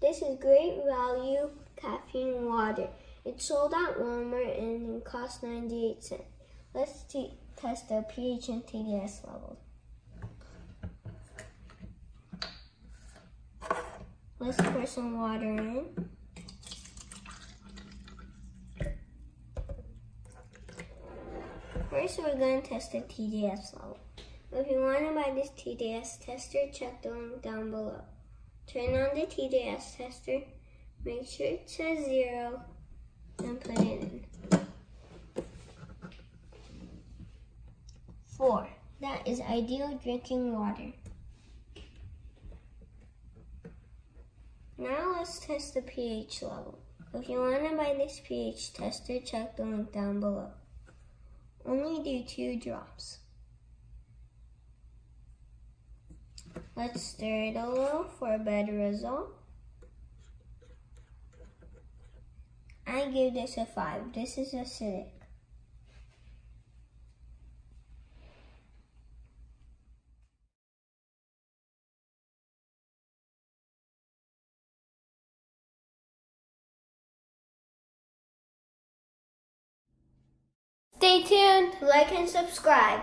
This is great value caffeine water. It's sold at Walmart and it costs 98 cents. Let's test the pH and TDS levels. Let's pour some water in. First, we're going to test the TDS level. If you want to buy this TDS tester, check the link down below. Turn on the TDS tester, make sure it says zero, and put it in. Four, that is ideal drinking water. Now let's test the pH level. If you want to buy this pH tester, check the link down below. Only do two drops. Let's stir it a little for a better result. I give this a 5. This is acidic. Stay tuned, like and subscribe.